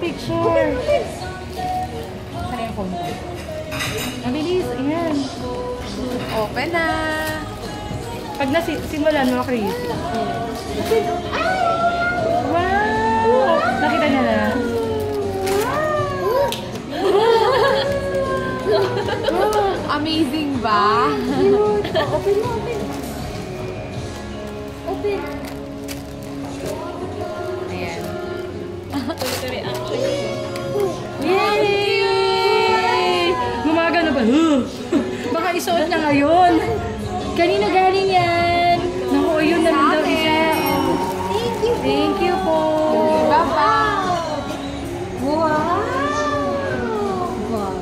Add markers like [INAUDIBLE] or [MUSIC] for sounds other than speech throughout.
picture. Saan yung phone ko? Mabilis, ayan. Open na. Pag nasimulan mo, Chris. Wow! Nakita niya na? Amazing ba? Open mo, open. Open. Ayan. Yay! Ngayon. Kanino galing yan? Naku, ayun na lang daw isa. Thank you. Thank you po. Bye-bye. Wow. Wow.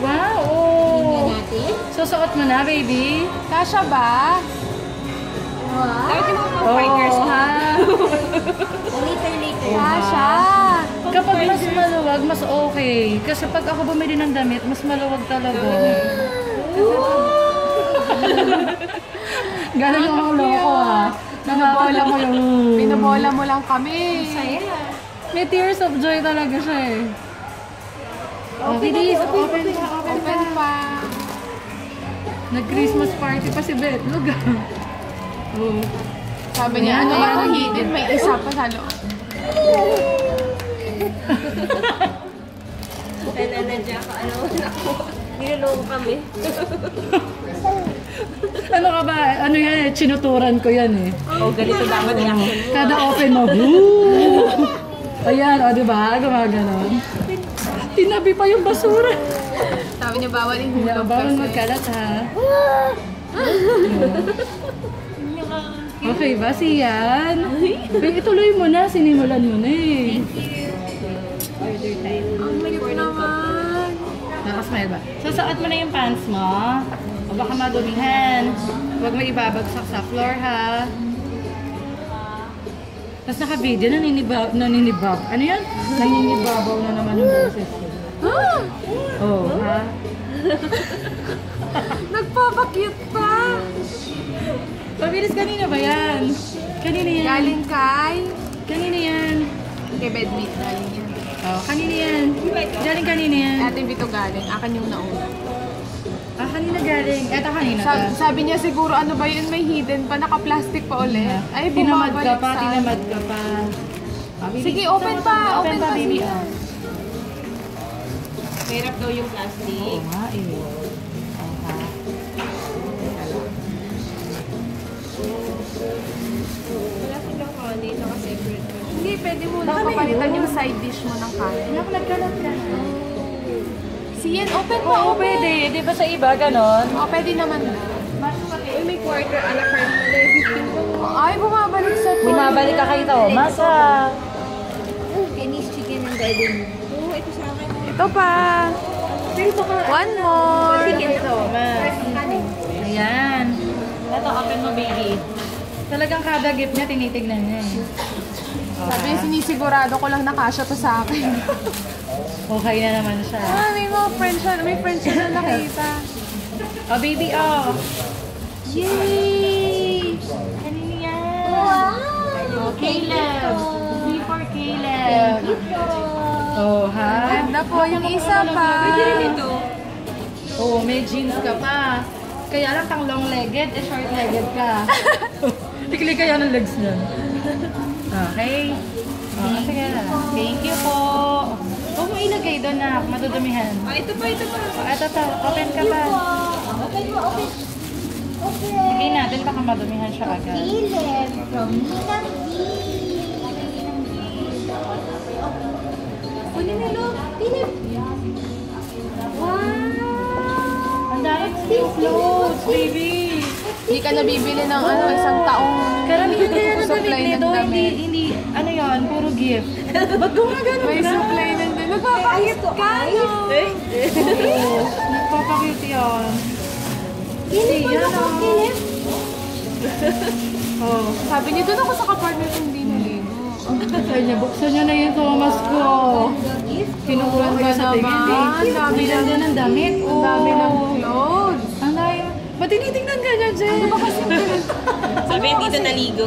Wow! Tingnan Oh. natin. Susuot mo na, baby. Kasha ba? Wow. Oh, ha? [LAUGHS] Later, later. Kasha. Kapag mas maluwag, mas okay. Kasi pag ako bumili ng damit, mas maluwag talaga. Galing yung mga loko, ha? Nakabola mo yung... Binabola mo lang kami. May tears of joy talaga siya eh. Oh, bilis. Open pa, open pa. Open pa. Nag-Christmas party pa si Betlog. ah. Oh. Sabi niya, ano Ayan. ako hidden, may isa pa sa loob. [LAUGHS] Nananadya ka, ano, ako. Niloloko kami. [LAUGHS] Ano ka ba? Ano yan eh? Chinuturan ko yan eh. Oh, ganito dapat mo. Kada open mo, woo! Ayan, o diba? Gumaganon. Tinabi pa yung basura. Sabi niya, bawal Yeah, ihulog bawal magkalat ha. Okay ba, Sian? Wait, ituloy mo na. Sinimulan mo na eh. Order time. Nakasmile ba? Susuot mo na yung pants mo. O baka madumihan. Huwag mo ibabagsak sa floor ha. Tapos naka-video, naninibab, naninibab. Ano yan? Naninibabaw na naman yung boses ko. [GASPS] Oh, ha? [LAUGHS] Nagpapakute pa. Pabilis kanina ba yan? Kanina yan. Galing kay... Kanina yan. Kay bedmate galing yan. Oh, kanina yan. Galing kanina yan. Ate Vito galing. Akin yung nauna. Ah, kanina galing. Eto kanina Sabi, ka. sabi niya siguro ano ba yun may hidden pa naka-plastic pa ulit. Ay, tinamad ka bumabalik pa, sa- tinamad ka pa. Ah, baby. Sige, open pa, open pa, baby. sige. Ah. Mahirap daw yung Oo plastic. nga eh. Pwede mo Baka na may papalitan yung side dish mo ng kanin. Anak, nagkalat ka. Si Yen, open pa, Oo, open. pwede. Di ba sa iba, ganon? O, pwede naman na. Uy, may quarter a la carte pala yung 15 ko. Ay, bumabalik sa toilet. Bumabalik ka kay Thomas, ah. Chinese chicken and garden. Oo, ito sa akin. Ito pa. One more. Thomas. Kanin. Ayan. Ito, open mo, baby. Talagang kada gift niya, tinitignan niya eh. Sabi niya, sinisigurado ko lang nakasya to sa akin. [LAUGHS] Okay na naman siya. ah, may mga friends siya, may friends siya na nakita. Oh, baby, oh. Yay! Kanina yan. Wow. Caleb. V for Caleb. Oh, ha? Ganda po, yung isa pa. Ito. Oo, oh, may jeans ka pa. Kaya lang pang long-legged, eh short-legged ka. [LAUGHS] Tikli kaya ng legs niyan. Okay. Oh, sige na. Thank you po. Huwag mo ilagay doon na madudumihan. Ah, ito pa, ito pa. Oh, eto to, open ka pa. Open mo, open. Open. Hindi natin, baka madumihan siya agad. Caleb from Ninang B. Kunin na lo. Caleb. Wow. Ang dami clothes, baby. Hindi ka nabibili ng ano, isang taong Karamihan kaya na supply ng nito, hindi, damit. hindi, ano yon puro gift. Ba't gumagano May na? supply ng damit. Nagpapakit ka, no? Nagpapakit yan. Caleb, yan, ano oh. Oh, Sabi niya, doon ako sa kapartner kung hindi naligo. sabi niya, buksan niya na yung Thomas ko. Sa ganda tingin. ba? Ang dami ng- damit. Ang dami ng clothes. Ang dami. Ba't tinitingnan ka niya, Jen? Ano ba kasi? [LAUGHS] Sabi, dito naligo.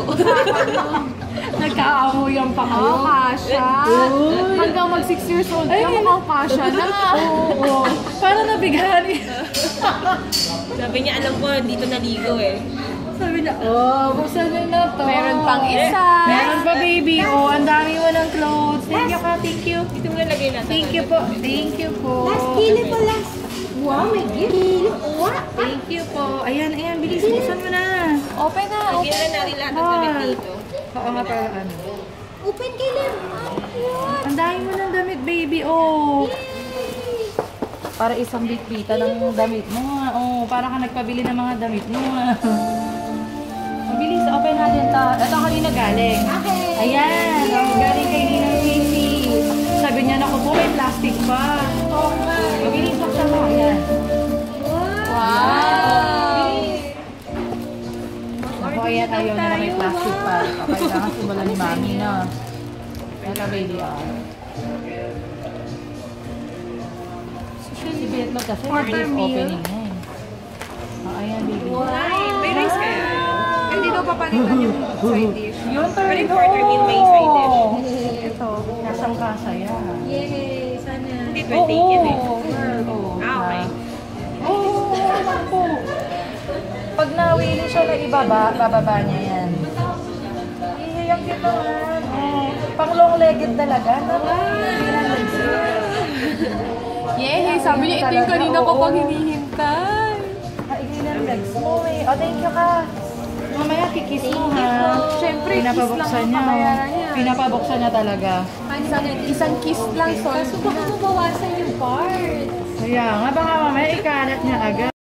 Nagkaamuyan pa kayo. Oh, kasha. Oo. daw mag 6 years old ka, Ay, mukhang kasha na. Oo. Paano nabigani? [LAUGHS] Sabi niya, alam ko, dito naligo eh. Sabi niya, oh, buksan niyo na to. Meron pang isa. Meron pa, baby. Oh, ang dami mo ng clothes. Thank you, ka. Thank you. Dito mo nalagay natin. Thank you po. Thank you po. Last kilo po, last. Wow, may gift. Wow. Na. Open na. Lagyan na natin lahat ng damit dito. Oo nga para ano. Open. Ah, cute. Ang dami mo ng damit, baby. Oh. Para isang bitbita ng damit mo. ah. Oh, para ka nagpabili ng mga damit mo. ah. Mabilis, open natin to. Ito kanina galing. Okay. Ayan, oh, galing kay Ninang Casey. Sabi niya, naku po, may plastic Ito, baby, oh. Si Beatlog kasi Quarter opening na eh. Oh, ayan, baby. Ay, may rice kaya. Pwede daw papalitan yung side dish. Yun, Pero yung quarter meal may side dish. Ito, nasang kasa yan. Yay, sana. Hindi, 28 yun eh. Ah, okay. Oh, po. Pag nawili siya na ibaba, bababa niya yan. Ang cute naman. Oh, pang long-legged talaga. Yay, sabi niya ito yung kanina ko pang hinihintay. Hindi na legs mo eh. Oh, thank you ka. Mamaya kikis mo ha. Siyempre, kiss lang ang niya. oh. kabayaran niya. Pinapabuksan niya talaga. Isang, isang kiss lang, Kaso solve baka mabawasan yung part. Kaya nga, baka mamaya ikalat niya agad.